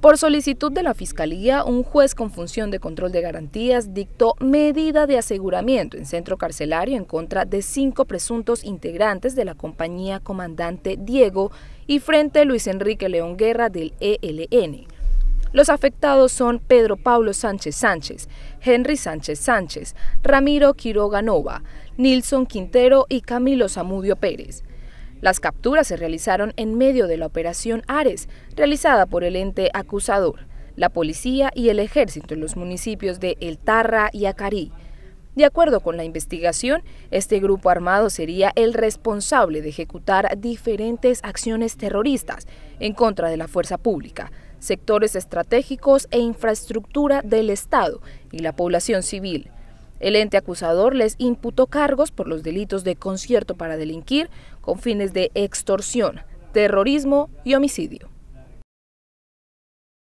Por solicitud de la Fiscalía, un juez con función de control de garantías dictó medida de aseguramiento en centro carcelario en contra de cinco presuntos integrantes de la compañía Comandante Diego y Frente Luis Enrique León Guerra del ELN. Los afectados son Pedro Pablo Sánchez Sánchez, Henry Sánchez Sánchez, Ramiro Quiroga Nova, Nilson Quintero y Camilo Zamudio Pérez. Las capturas se realizaron en medio de la operación Ares, realizada por el ente acusador, la policía y el ejército en los municipios de El Tarra y Acarí. De acuerdo con la investigación, este grupo armado sería el responsable de ejecutar diferentes acciones terroristas en contra de la fuerza pública, sectores estratégicos e infraestructura del Estado y la población civil el ente acusador les imputó cargos por los delitos de concierto para delinquir con fines de extorsión, terrorismo y homicidio.